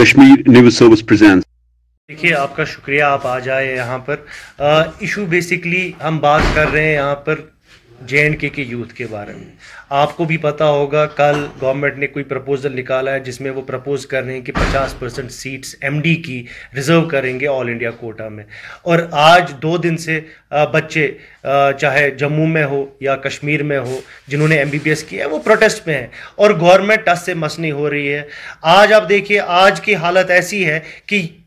Kashmir news service present देखिए, आपका शुक्रिया, आप आ जाए यहाँ पर। इशू बेसिकली हम बात कर रहे हैं यहाँ पर जे एंड के के यूथ के बारे में। आपको भी पता होगा, कल गवर्नमेंट ने कोई प्रपोजल निकाला है जिसमें वो प्रपोज कर रहे हैं कि 50 परसेंट सीट्स एमडी की रिज़र्व करेंगे ऑल इंडिया कोटा में। और आज दो दिन से बच्चे चाहे जम्मू में हो या कश्मीर में हो, जिन्होंने एमबीबीएस किया है, वो प्रोटेस्ट में है। और गवर्नमेंट टस से मसनी हो रही है। आज आप देखिए, आज की हालत ऐसी है कि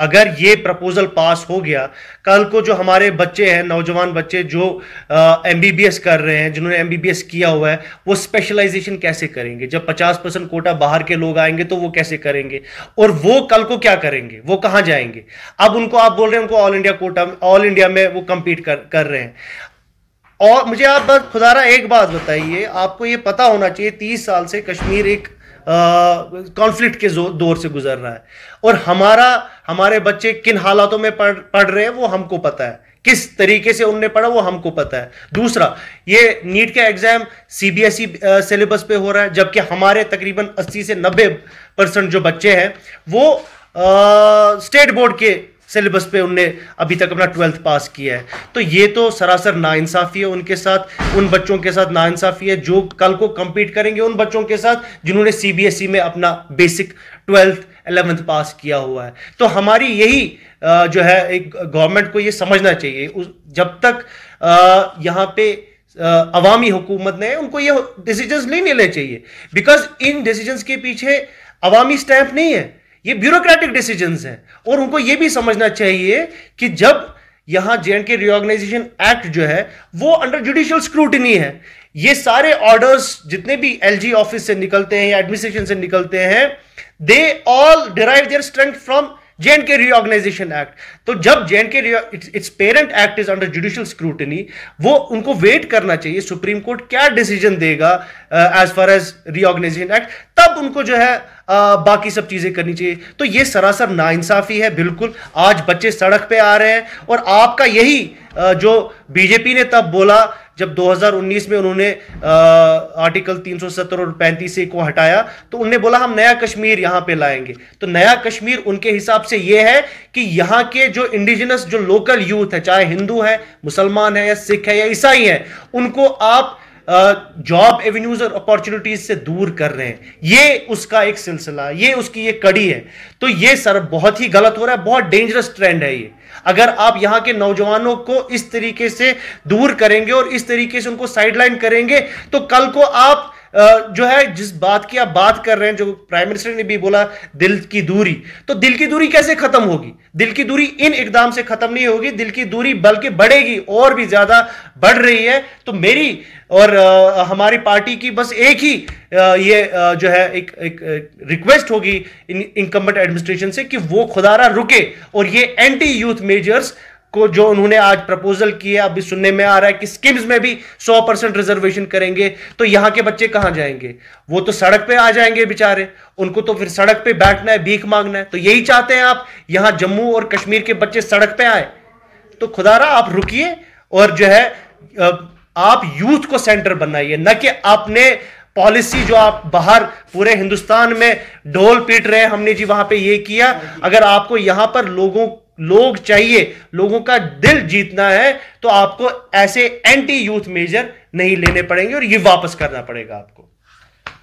अगर ये प्रपोजल पास हो गया, कल को जो हमारे बच्चे हैं, नौजवान बच्चे जो एमबीबीएस कर रहे हैं, जिन्होंने एमबीबीएस किया हुआ है, वो स्पेशलाइजेशन कैसे करेंगे? जब 50 परसेंट कोटा बाहर के लोग आएँगे तो वो कैसे करेंगे? और वो कल को क्या करेंगे? वो कहाँ जाएँगे? अब उनको, आप बोल रहे हैं उनको all India quota all India में वो कंपीट कर कर रहे हैं। और मुझे आप बस खुदारा एक बात बताइए, आपको ये पता होना चाहिए, तीस साल से कश्मीर एक कॉन्फ्लिक्ट के दौर से गुजर रहा है। और हमारा, हमारे बच्चे किन हालातों में पढ़ पढ़ रहे हैं वो हमको पता है। किस तरीके से उनने पढ़ा वो हमको पता है। दूसरा, ये नीट का एग्ज़ाम सीबीएसई सिलेबस पे हो रहा है, जबकि हमारे तकरीबन 80 से 90 परसेंट जो बच्चे हैं, वो स्टेट बोर्ड के सिलेबस पे उनने अभी तक अपना ट्वेल्थ पास किया है। तो ये तो सरासर नाइंसाफ़ी है उनके साथ, उन बच्चों के साथ नाइंसाफ़ी है। जो कल को compete करेंगे उन बच्चों के साथ, जिन्होंने सीबीएसई e में अपना बेसिक ट्वेल्थ एलेवेंथ पास किया हुआ है। तो हमारी यही जो है, एक गवर्नमेंट को ये समझना चाहिए। जब तक यहाँ पे अवामी हुकूमत ने उनको ये डिसीजंस नहीं लेने चाहिए। बिकॉज़ इन डिसीजंस के पीछे अवामी स्टैंप नहीं है। ये ब्यूरोक्रेटिक डिसीज़न है। और उनको ये भी समझना चाहिए कि जब यहाँ J and K reorganisation act जो है, वो अंडर जुडिशियल स्क्रूटनी है। ये सारे ऑर्डर्स जितने भी एलजी ऑफ़िस से निकलते हैं या एडमिनिस्ट्रेशन से निकलते हैं they all derive their strength from के रिओर्गनाइजेशन एक्ट तो जब के its parent act is under judicial scrutiny वो उनको वेट करना चाहिए सुप्रीम कोर्ट क्या डिसीज़न देगा as far as reorganisation act तब उनको जो है uh, बाकी सब चीज़ें करनी चाहिए। तो ये सरासर नाइंसाफी है बिल्कुल। आज बच्चे सड़क पे आ रहे हैं और आपका यही uh, जो बीजेपी ने तब बोला जब 2019 में उन्होंने आर्टिकल 370 और 35 से को हटाया तो उन्होंने बोला, हम नया कश्मीर यहाँ पे लाएँगे। तो नया कश्मीर उनके हिसाब से यह है कि यहाँ के जो इंडिजिनस जो लोकल यूथ है, चाहे हिंदू है, मुसलमान है या सिख है या ईसाई है, उनको आप जॉब एवेन्यूज और अपॉर्चुनिटीज़ से दूर कर रहे हैं। ये उसका एक सिलसिला, ये उसकी एक कड़ी है। तो ये सर, बहुत ही गलत हो रहा है, बहुत डेंजरस ट्रेंड है ये। अगर आप यहाँ के नौजवानों को इस तरीके से दूर करेंगे और इस तरीके से उनको साइडलाइन करेंगे तो कल को आप जो है, जिस बात की आप बात कर रहे हैं, जो प्राइम मिनिस्टर ने भी बोला, दिल की दूरी। तो दिल की दूरी कैसे खत्म होगी? दिल की दूरी इन एकदम से खत्म नहीं होगी, दिल की दूरी बल्कि बढ़ेगी, और भी ज़्यादा बढ़ रही है। तो मेरी और हमारी पार्टी की बस एक ही ये जो है, एक एक एक रिक्वेस्ट होगी इन इनकम्बेंट एडमिनिस्ट्रेशन से कि वो खुदारा रुके, और ये एंटी यूथ मेजर्स को जो उन्होंने आज प्रपोजल किया अभी सुनने में आ रहा है कि स्किम्स में भी 100 परसेंट रिजर्वेशन करेंगे। तो यहाँ के बच्चे कहाँ जाएँगे? वो तो सड़क पे आ जाएँगे बेचारे। उनको तो फिर सड़क पे बैठना है, भीख मांगना है। तो यही चाहते हैं आप, यहाँ जम्मू और कश्मीर के बच्चे सड़क पे आए। तो खुदारा, आप रुकिए और जो है आप यूथ को सेंटर बनाइए। न कि आपने पॉलिसी जो आप बाहर पूरे हिंदुस्तान में ढोल पीट रहे हैं, हमने जी वहाँ पे ये किया। अगर आपको यहाँ पर लोगों लोग चाहिए, लोगों का दिल जीतना है तो आपको ऐसे एंटी यूथ मेजर नहीं लेने पड़ेंगे और ये वापस करना पड़ेगा आपको।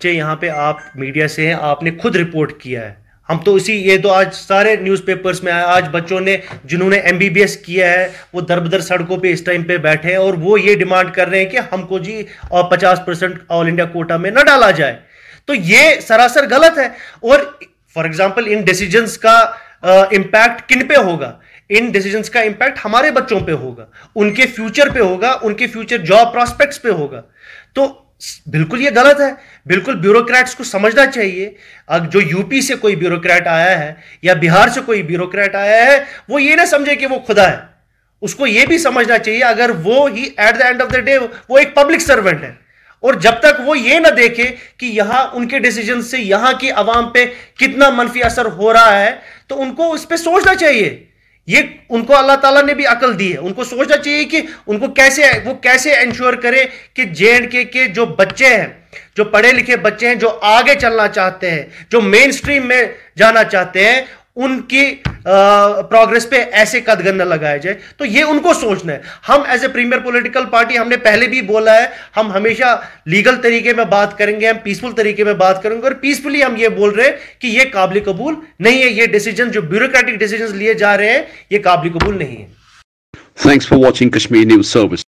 चाहे यहाँ पे आप मीडिया से हैं, आपने खुद रिपोर्ट किया है। हम तो इसी, ये तो आज सारे न्यूज़पेपर्स में आए, आज बच्चों ने, जिन्होंने एमबीबीएस किया है, वो दर बदर सड़कों पे इस टाइम पे बैठे हैं और वो ये डिमांड कर रहे हैं कि हमको जी, और पचास परसेंट ऑल इंडिया कोटा में न डाला जाए। तो ये सरासर गलत है। और फॉर एग्ज़ाम्पल इन डिसीजंस का इंपैक्ट किन पे होगा? इन डिसीजंस का इंपैक्ट हमारे बच्चों पे होगा, उनके फ्यूचर पे होगा, उनके फ्यूचर जॉब प्रोस्पेक्ट्स पे होगा। तो बिल्कुल ये गलत है। बिल्कुल ब्यूरोक्रेट्स को समझना चाहिए। अब जो यूपी से कोई ब्यूरोक्रेट आया है, या बिहार से कोई ब्यूरोक्रेट आया है, वो ये ना समझे कि वो खुदा है। उसको ये भी समझना चाहिए, अगर वो ही at the end of the day वो एक पब्लिक सर्वेंट है। और जब तक वो ये ना देखे कि यहाँ उनके डिसीज़न से यहाँ की आवाम पे कितना मनफी असर हो रहा है तो उनको उस पर सोचना चाहिए। ये उनको अल्लाह ताला ने भी अकल दी है। उनको सोचना चाहिए कि उनको कैसे, वो कैसे इंश्योर करे कि जे एंड के के जो बच्चे हैं, जो पढ़े लिखे बच्चे हैं, जो आगे चलना चाहते हैं, जो मेन स्ट्रीम में जाना चाहते हैं उनकी प्रोग्रेस पे ऐसे कदगन न लगाया जाए। तो ये उनको सोचना है। हम as a premier political party हमने पहले भी बोला है, हम हमेशा लीगल तरीके में बात करेंगे, हम पीसफुल तरीके में बात करेंगे, और पीसफुली हम ये बोल रहे हैं कि ये काबिल कबूल नहीं है। ये डिसीज़न जो ब्यूरोक्रेटिक डिसीज़न लिए जा रहे हैं, ये काबिल कबूल नहीं है। Thanks for watching Kashmir news Service.